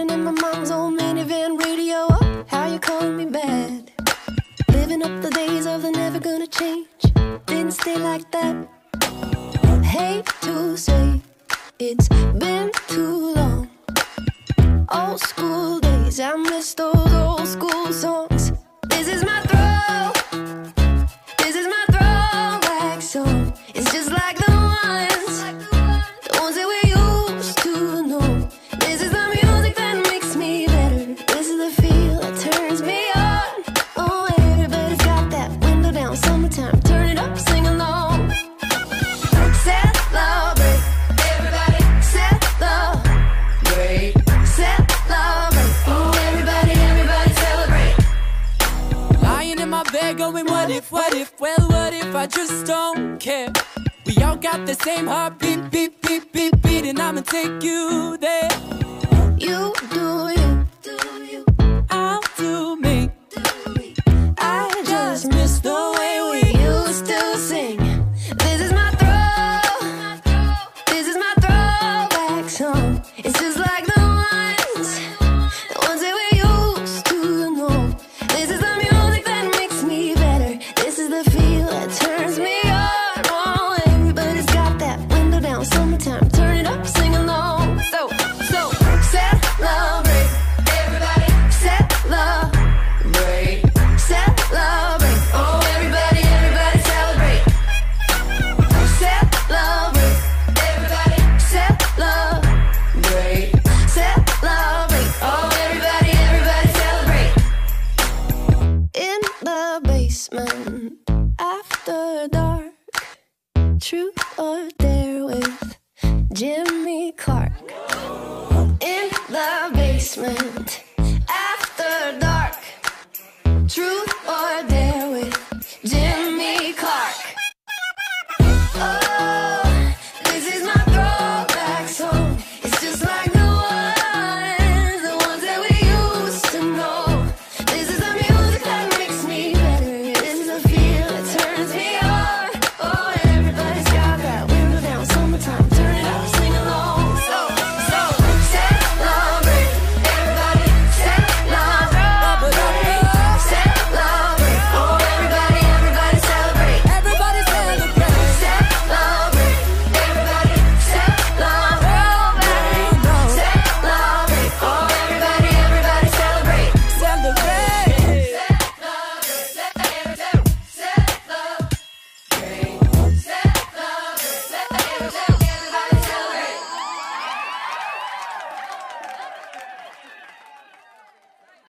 Sitting in my mom's old minivan, radio up, how you calling me bad? Living up the days of the never gonna change, didn't stay like that. Hate to say, it's been too long. Old school days, I miss those old school songs. This is my throwback song. It's just like the my going, what if, what if, well, what if I just don't care? We all got the same heartbeat, beat, beat, beat, beat, and I'ma take you there. You, do basement after dark. Truth or dare with Jimmy Clark. In the basement